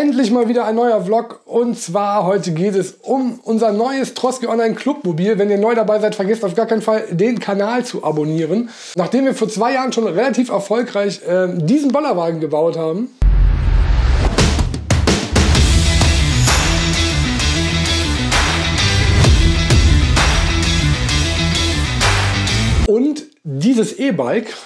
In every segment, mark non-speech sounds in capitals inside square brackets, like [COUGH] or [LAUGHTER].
Endlich mal wieder ein neuer Vlog und zwar heute geht es um unser neues Troski Online Clubmobil. Wenn ihr neu dabei seid, vergesst auf gar keinen Fall den Kanal zu abonnieren. Nachdem wir vor zwei Jahren schon relativ erfolgreich äh, diesen Bollerwagen gebaut haben, und dieses E-Bike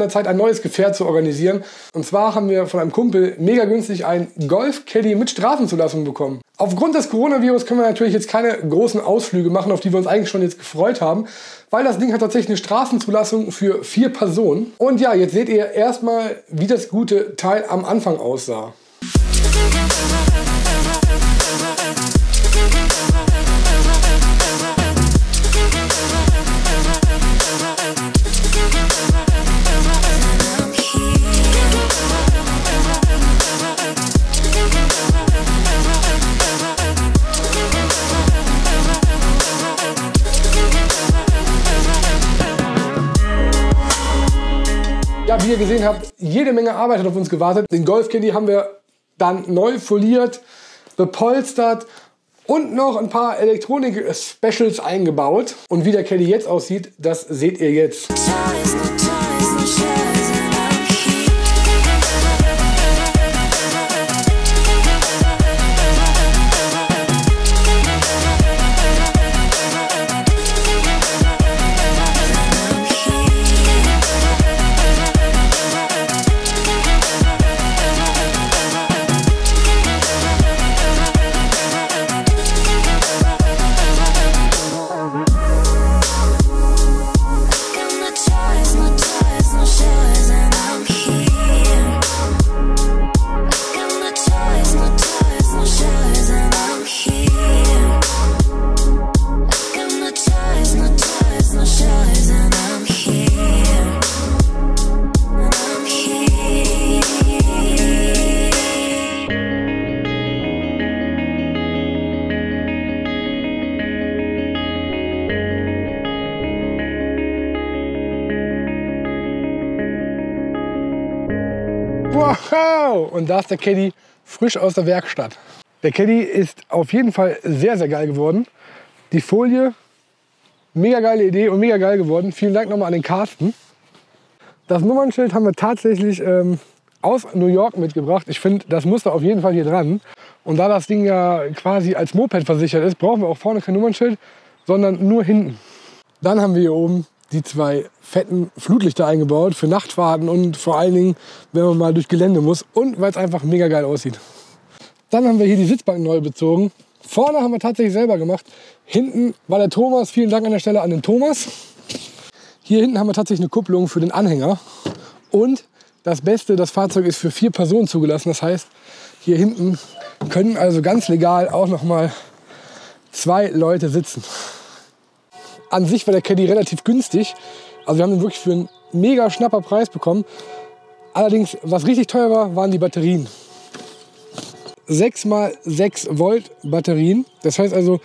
an der Zeit, ein neues Gefährt zu organisieren. Und zwar haben wir von einem Kumpel mega günstig ein Golf Caddy mit Straßenzulassung bekommen. Aufgrund des Coronavirus können wir natürlich jetzt keine großen Ausflüge machen, auf die wir uns eigentlich schon jetzt gefreut haben, weil das Ding hat tatsächlich eine Straßenzulassung für vier Personen. Und ja, jetzt seht ihr erstmal, wie das gute Teil am Anfang aussah. Ja, wie ihr gesehen habt, jede Menge Arbeit hat auf uns gewartet. Den Golf Caddy haben wir dann neu foliert, bepolstert und noch ein paar Elektronik-Specials eingebaut. Und wie der Caddy jetzt aussieht, das seht ihr jetzt. Wow! Und da ist der Caddy frisch aus der Werkstatt. Der Caddy ist auf jeden Fall sehr, sehr geil geworden. Die Folie, mega geile Idee und mega geil geworden. Vielen Dank nochmal an den Carsten. Das Nummernschild haben wir tatsächlich ähm, aus New York mitgebracht. Ich finde, das muss da auf jeden Fall hier dran. Und da das Ding ja quasi als Moped versichert ist, brauchen wir auch vorne kein Nummernschild, sondern nur hinten. Dann haben wir hier oben die zwei fetten Flutlichter eingebaut für Nachtfahrten und vor allen Dingen, wenn man mal durch Gelände muss und weil es einfach mega geil aussieht. Dann haben wir hier die Sitzbank neu bezogen. Vorne haben wir tatsächlich selber gemacht. Hinten war der Thomas. Vielen Dank an der Stelle an den Thomas. Hier hinten haben wir tatsächlich eine Kupplung für den Anhänger. Und das Beste, das Fahrzeug ist für vier Personen zugelassen. Das heißt, hier hinten können also ganz legal auch noch mal zwei Leute sitzen an sich war der Caddy relativ günstig. Also wir haben ihn wirklich für einen mega schnapper Preis bekommen. Allerdings, was richtig teuer war, waren die Batterien. 6 x 6 Volt Batterien. Das heißt also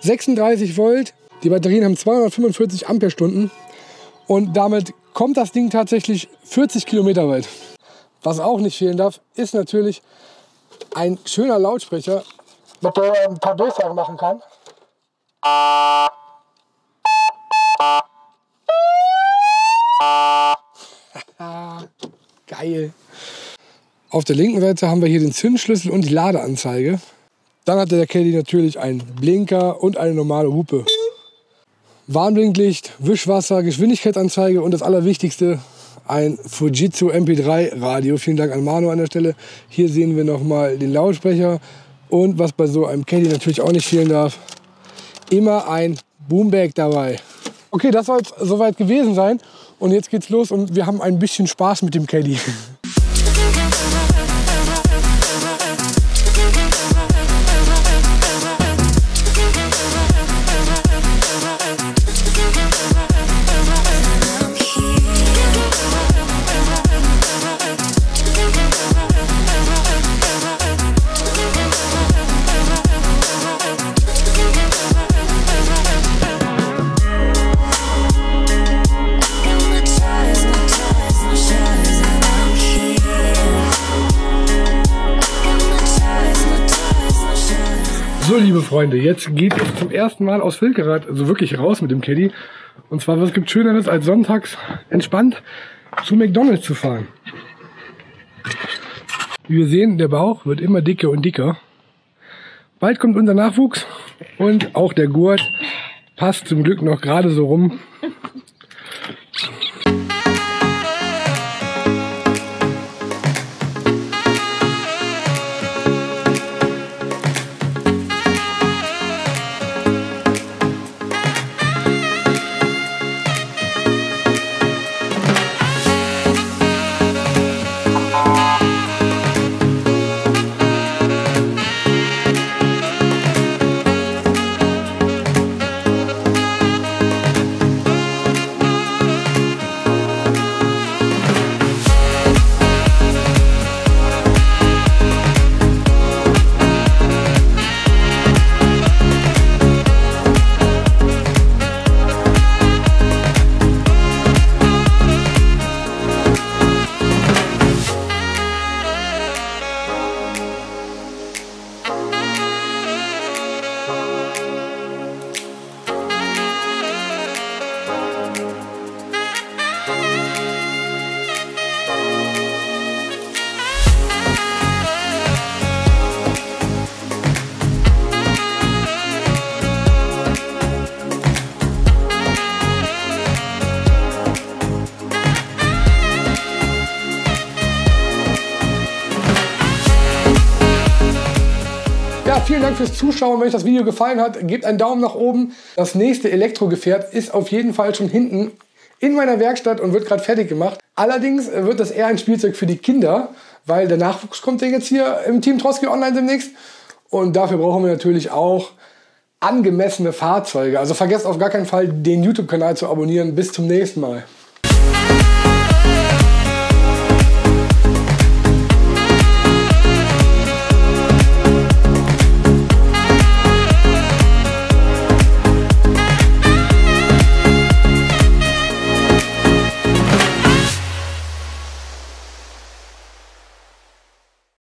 36 Volt. Die Batterien haben 245 Ampere-Stunden. Und damit kommt das Ding tatsächlich 40 Kilometer weit. Was auch nicht fehlen darf, ist natürlich ein schöner Lautsprecher, mit dem man ein paar Durchsagen machen kann. [LAUGHS] Geil. Auf der linken Seite haben wir hier den Zündschlüssel und die Ladeanzeige. Dann hat der Caddy natürlich einen Blinker und eine normale Hupe. Warnblinklicht, Wischwasser, Geschwindigkeitsanzeige und das Allerwichtigste, ein Fujitsu MP3 Radio. Vielen Dank an Manu an der Stelle. Hier sehen wir nochmal den Lautsprecher und was bei so einem Caddy natürlich auch nicht fehlen darf, immer ein Boombag dabei. Okay, das soll es soweit gewesen sein. Und jetzt geht's los und wir haben ein bisschen Spaß mit dem Caddy. Liebe Freunde, jetzt geht es zum ersten Mal aus Wilkerath, also wirklich raus mit dem Caddy. Und zwar, was gibt Schöneres, als sonntags entspannt zu McDonalds zu fahren. Wie wir sehen, der Bauch wird immer dicker und dicker. Bald kommt unser Nachwuchs und auch der Gurt passt zum Glück noch gerade so rum. Vielen Dank fürs Zuschauen. Wenn euch das Video gefallen hat, gebt einen Daumen nach oben. Das nächste Elektrogefährt ist auf jeden Fall schon hinten in meiner Werkstatt und wird gerade fertig gemacht. Allerdings wird das eher ein Spielzeug für die Kinder, weil der Nachwuchs kommt ja jetzt hier im Team Trotsky Online demnächst. Und dafür brauchen wir natürlich auch angemessene Fahrzeuge. Also vergesst auf gar keinen Fall, den YouTube-Kanal zu abonnieren. Bis zum nächsten Mal.